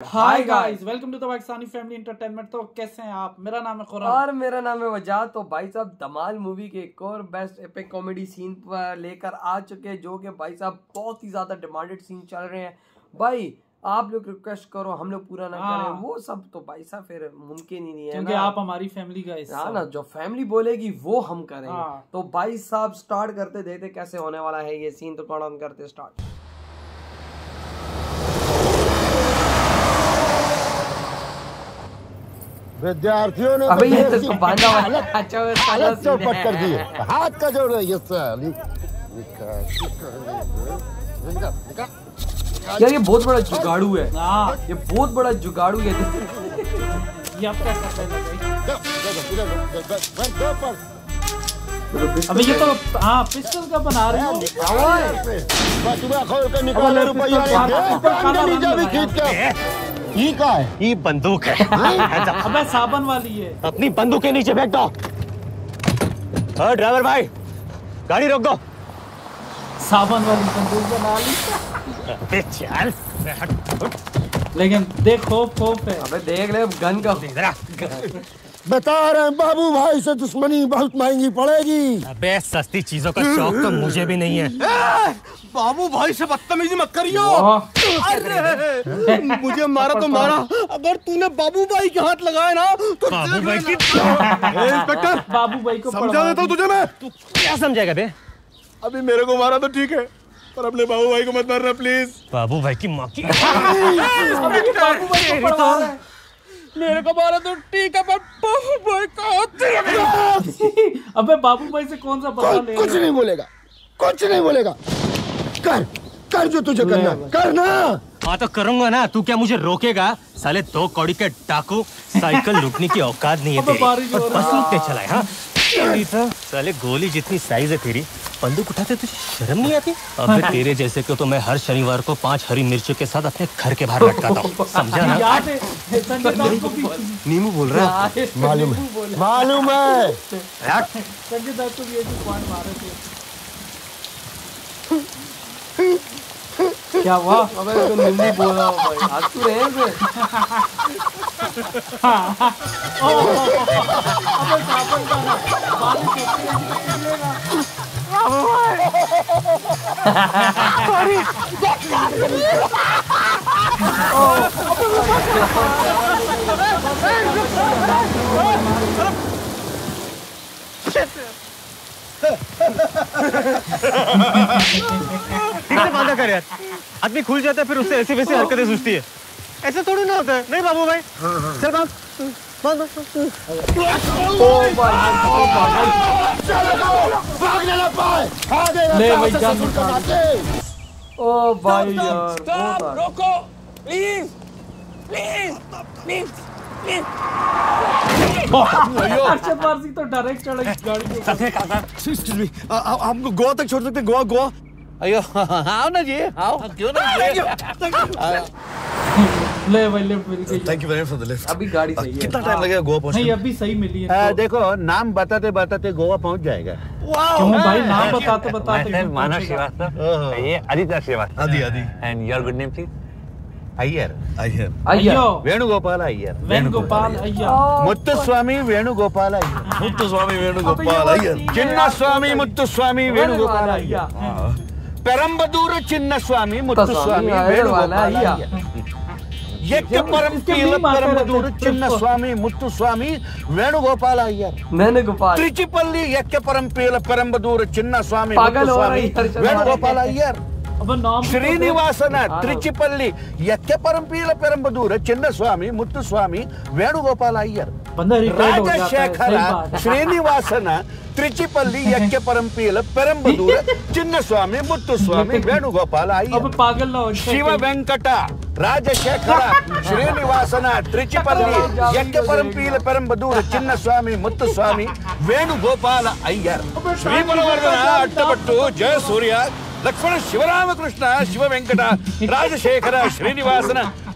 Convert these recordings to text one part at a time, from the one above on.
Hi guys welcome to the Pakistani family entertainment तो कैसे हैं आप? मेरा नाम है खुरान। और मेरा नाम है वजह तो भाई साहब धमाल मूवी के एक और बेस्ट एपिक कॉमेडी सीन पर लेकर आ चुके हैं जो कि भाई साहब बहुत ही ज़्यादा डिमांडेड सीन चल रहे हैं। भाई आप लोग रिक्वेस्ट करो हम लोग पूरा ना हाँ। करें। वो सब तो भाई साहब फिर मुमकिन ही नहीं है क्योंकि आप हमारी फैमिली का हाँ हिस्सा ना जो फैमिली बोलेगी वो हम करेंगे हाँ। तो भाई साहब स्टार्ट करते देखते कैसे होने वाला है ये सीन तो कौन करते स्टार्ट विद्यार्थियों ने अबे ये तो बांधा हुआ अच्छा हालत चौपट कर दी है। हाथ का जोड़ ये साली। यार ये बहुत बड़ा जुगाड़ू है। हाँ। ये बहुत बड़ा जुगाड़ू है। ये आप क्या कर रहे हैं। अबे ये तो हाँ पिस्टल का बना रहे हो। खोल के निकालो रुपया। खींच के। ये का है? ये बंदूक है। अबे साबन वाली है। अपनी बंदूक के नीचे बैठ दो। और ड्राइवर भाई गाड़ी रोक दो। साबन वाली बंदूक बना ली। चल लेकिन देख खोप खोप है। अबे देख ले गन का इधर आ। बता रहे हैं बाबू भाई से दुश्मनी बहुत महँगी पड़ेगी। अबे सस्ती चीज़ों का शौक तो मुझे भी नहीं है। बाबू भाई से बदतमीजी मत करियो। अरे मुझे मारा तो मारा। अगर तूने बाबू भाई के हाथ लगाए ना तो बाबू भाई की इंस्पेक्टर बाबू भाई को समझा देता हूँ तुझे मैं? तू क्या समझेगा बे? अभी मेरे को मारा तो ठीक है पर अपने बाबू भाई को मत मारना प्लीज़ बाबू भाई की माँ की बाबू भाई मेरे को मारा तो ठीक है पर बाबू भाई का अबे बाबू भाई से कौन सा बदला ले कुछ नहीं बोलेगा। कुछ नहीं बोलेगा। कर कर जो तुझे करना। है, कर ना हाँ तो करूँगा ना। तू क्या मुझे रोकेगा? साले दो कौड़ी के डाकू साइकिल लूटने की औकात नहीं है तेरी। और बस लूटते चलाए हाँ साले गोली जितनी साइज़ है तेरी। बंदूक उठाते तुझे? शर्म नहीं आती? अबे तेरे जैसे को तो मैं हर शनिवार को पाँच हरी मिर्चों के साथ अपने घर के बाहर लटकाता हूँ। समझा ना? है नीमू बोल रहा है? मालूम है। मालूम है। संजय को भी क्या हुआ? अबे तो निम्बू बोल रहा हूँ भाई आज तू रहे से अबे साबन का बारिश बांधा कर यार। आदमी खुल जाता है फिर उससे ऐसी वैसी हरकतें सूझती है। ऐसे थोड़ी ना होता है। नहीं बाबू भाई। चल बाँध ओ भाई यार रोको प्लीज़ प्लीज़ प्लीज़ तो डायरेक्ट चढ़ गाड़ी एक्सक्यूज मी हमको गोवा तक छोड़ सकते हैं गोवा गोवा। अयो आओ ना जी आओ। क्यों ना? देखो नाम बताते बताते गोवा पहुँच जाएगा। वेणुगोपाल अय्यर। वेणुगोपाल अय्यर। मुत्तुस्वामी वेणुगोपाल अय्यर मुत्तुस्वामी वेणुगोपाल अय्यर। चिन्नस्वामी मुत्तुस्वामी वेणुगोपाल अय्यर परमबदूर चिन्नस्वामी मुत्तुस्वामी वेणुगोपाल अय्यर எக்கு பரம்பு இளப்பெரும்புதூர் சின்ன சுவாமி முத்து சுவாமி வேணுகோபால ஐயர். வேணுகோபால். திருச்சிப்பள்ளி எக்க பரம்பு இளப்பெரும்புதூர் சின்ன சுவாமி முத்து சுவாமி வேணுகோபால ஐயர். ಶ್ರೀನಿವಾಸನ ತಿರುಚಿಪಲ್ಲಿ ಎಕ್ಕೆ ಪರಂಪೀಲ ಪೆರಂಬದೂರ ಚಿನ್ನಸ್ವಾಮಿ ಮುತ್ತುಸ್ವಾಮಿ ವೇಣುಗೋಪಾಲ ಅಯ್ಯರ್ ರಾಜಶೇಖರ ಶ್ರೀನಿವಾಸನ त्रिचिपल्ली यज्ञ परमपील परम्बदूर चिन्नस्वामी मुत्तुस्वामी वेणुगोपाल पागल शिव वेंकट राजशेखर श्रीनिवासन त्रिचिपल्ली यज्ञ परमपील परम्बदूर चिन्नस्वामी मुत्तुस्वामी वेणुगोपाल अय्यर। श्री बलवर्धन अट्टपट्टु जय सूर्य लक्ष्मण शिवराम कृष्ण शिव वेंकट राजशेखर श्रीनिवासन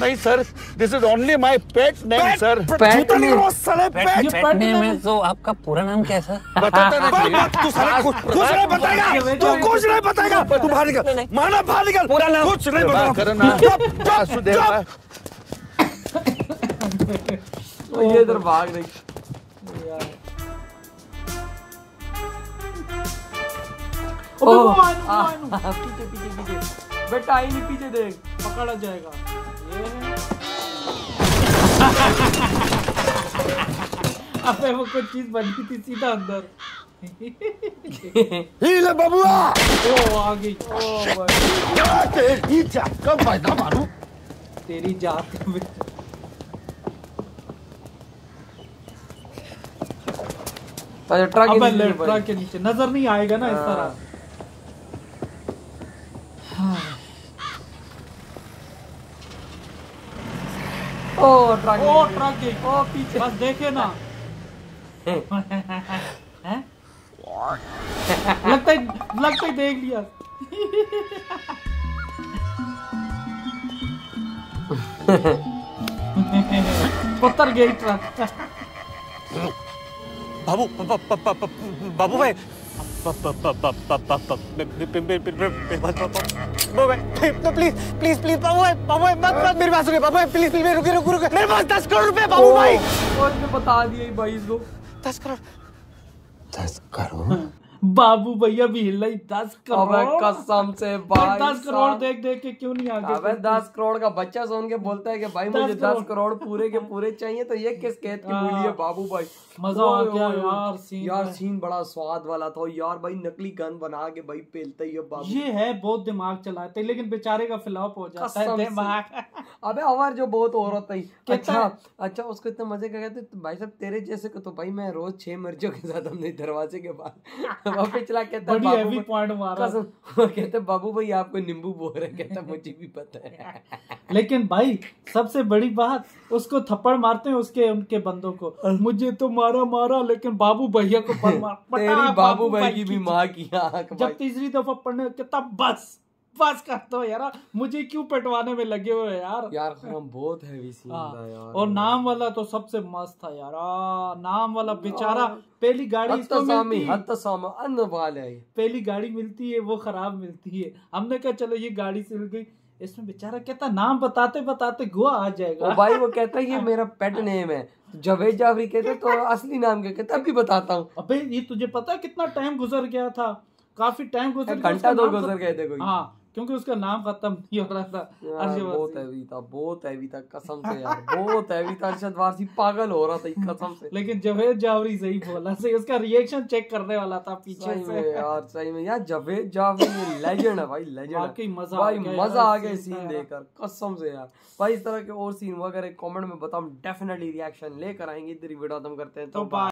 नहीं sir this is only my pet name sir? साले पेट ये पेट पेट नेम नेम है। तो आपका पूरा नाम क्या है सर बताता ना जी तू साले कुछ कुछ नहीं बताएगा। तू कुछ नहीं बताएगा। तू बाहर निकल माना बाहर निकल पूरा नाम। कुछ नहीं बताऊँगा करना। वासुदेव ये इधर भाग रही। पीछे पीछे पीछे। बेटा आई नहीं पीछे देख पकड़ा जाएगा। अबे वो कुछ चीज़ बन गई थी सीधा अंदर। हीले बबुआ। ओ आ गई ओ भाई, तेरी जात का फ़ायदा मारू तेरी जात में अच्छा ट्रक अबे इसी ले में भाई। ट्रक के नीचे। नज़र नहीं आएगा ना इस हाँ। तरह। ओ ट्रक ओ ट्रक गई ओ पीछे बस देखे ना। हैं? लगता है लगता है देख लिया। उतर गई ट्रक। बाबू बाबू भाई प्लीज़ प्लीज़ प्लीज़ बाबू भाई बाबू भाई मत मत मेरी बात सुनिए बाबू भाई प्लीज़ प्लीज़ रुकिए रुकिए रुकिए मेरे पास दस करोड़ रुपए बाबू भाई बता दिए भाई इसको दस करोड़ दस करोड़ बाबू भैया भी हिल रही दस करोड़। कसम से और भाई दस करोड़ देख देख के क्यों नहीं आगे अबे दस करोड़ का बच्चा सुन के बोलता है कि भाई मुझे दस करोड़। पूरे के पूरे चाहिए तो ये किस खेत की हाँ। बोली है। बाबू भाई? मज़ा आ गया। यार सीन यार सीन बड़ा स्वाद वाला था यार भाई नकली गन बना के भाई पेलता ही बाबू। ये है बहुत दिमाग चलाते लेकिन बेचारे का फ्लॉप हो जाता है दिमाग। अबे अवर जो बहुत औरत है। कितना? अच्छा अच्छा उसको इतने मज़े का कहते भाई साहब तेरे जैसे को तो भाई मैं रोज छह मिर्चों के साथ हमने दरवाजे के बाहर वो पिछला कहता है बाबू पॉइंट मारा। कसम कहते बाबू भाई आपको नींबू बोल रहे कहता मुझे भी पता है। लेकिन भाई सबसे बड़ी बात उसको थप्पड़ मारते हैं उसके उनके बंदों को। मुझे तो मारा मारा लेकिन बाबू भैया को तेरी बाबू भाई की भी माँ की आँख जब तीसरी दफ़ा पढ़ने कहता तब बस बस कर दो यार। मुझे क्यों पटवाने में लगे हुए यार? यार हम बहुत हैवी सीन हाँ, था यार। और नाम वाला तो सबसे मस्त था यार। आ, नाम वाला बेचारा पहली गाड़ी इसको मिलती। है पहली गाड़ी मिलती है वो खराब मिलती है। हमने कहा चलो ये गाड़ी से गई। इसमें बेचारा कहता नाम बताते बताते गोवा आ जाएगा। भाई वो कहता है ये मेरा पेट नेम है। जवेद जाफरी कहते तो असली नाम क्या? कहता अभी बताता हूँ। अबे ये तुझे पता है कितना टाइम गुजर गया था? काफ़ी टाइम गुजर घंटा दो नाम गुजर गए थे कोई हाँ क्योंकि उसका नाम खत्म नहीं हो रहा था अर्शद बहुत हैवी था बहुत हैवी था कसम से यार बहुत हैवी था अरशद वारसी पागल हो रहा था कसम से। लेकिन जवेद जावरी सही बोला सही उसका रिएक्शन चेक करने वाला था पीछे से। में यार सही में यार जवेद जाफरी लेजेंड है भाई लेजेंड वाकई मज़ा आ भाई मज़ा आ गया सीन। देखकर कसम से यार। भाई इस तरह के और सीन हुआ अगर एक कमेंट में बताओ डेफिनेटली रिएक्शन लेकर आएँगे इधर ही वीडियो खत्म करते हैं तो तो बाय